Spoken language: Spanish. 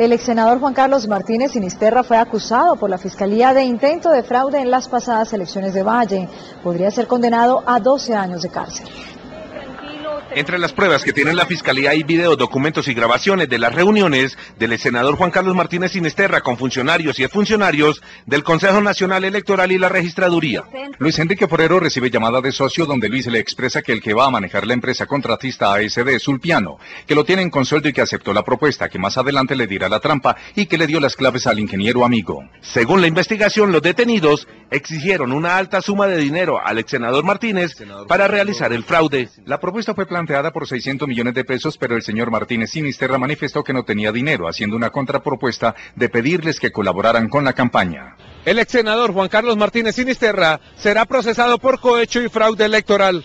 El ex senador Juan Carlos Martínez Sinisterra fue acusado por la Fiscalía de intento de fraude en las pasadas elecciones de Valle. Podría ser condenado a 12 años de cárcel. Entre las pruebas que tiene la Fiscalía hay videos, documentos y grabaciones de las reuniones del senador Juan Carlos Martínez Sinesterra con funcionarios y exfuncionarios del Consejo Nacional Electoral y la Registraduría. Luis Enrique Forero recibe llamada de socio donde Luis le expresa que el que va a manejar la empresa contratista ASD es Ulpiano, que lo tienen con sueldo y que aceptó la propuesta, que más adelante le dirá la trampa y que le dio las claves al ingeniero amigo. Según la investigación, los detenidos exigieron una alta suma de dinero al ex senador Martínez para realizar el fraude. La propuesta fue planteada por 600 millones de pesos, pero el señor Martínez Sinisterra manifestó que no tenía dinero, haciendo una contrapropuesta de pedirles que colaboraran con la campaña. El ex senador Juan Carlos Martínez Sinisterra será procesado por cohecho y fraude electoral.